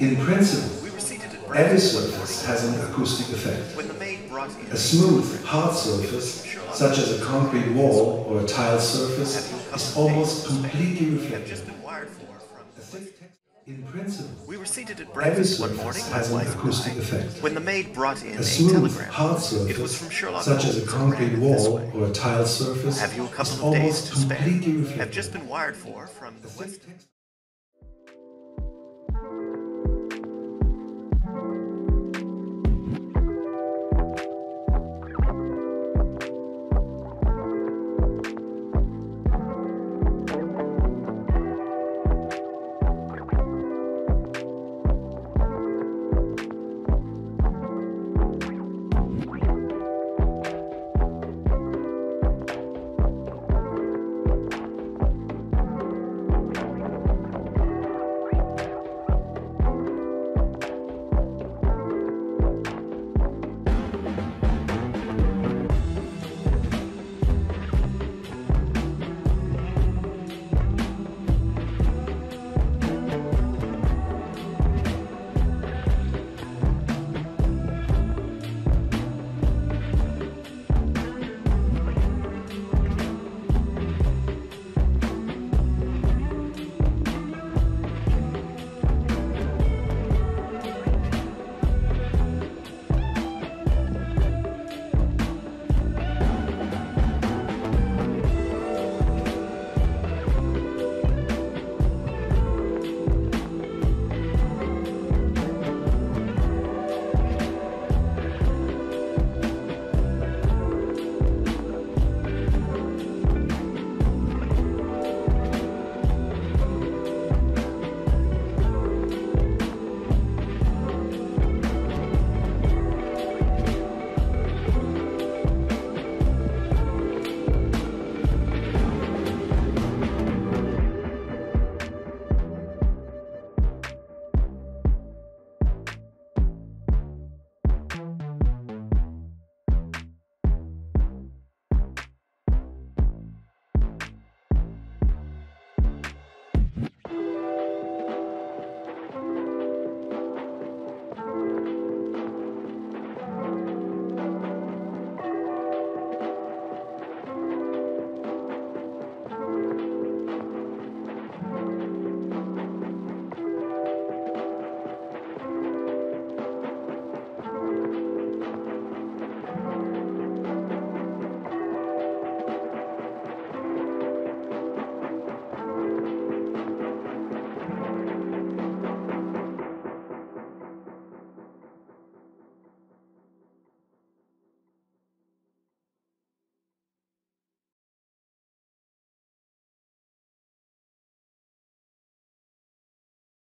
In principle, every surface has an acoustic effect. A smooth, hard surface, such as a concrete wall or a tile surface, is almost completely had reflective. In principle, We were seated at breakfast one morning, has an acoustic effect. when the maid brought in A a smooth, telegram. hard surface, It was from Sherlock such as a concrete wall or a tile surface, Have you a couple of days to spare? Have just been wired for from the West.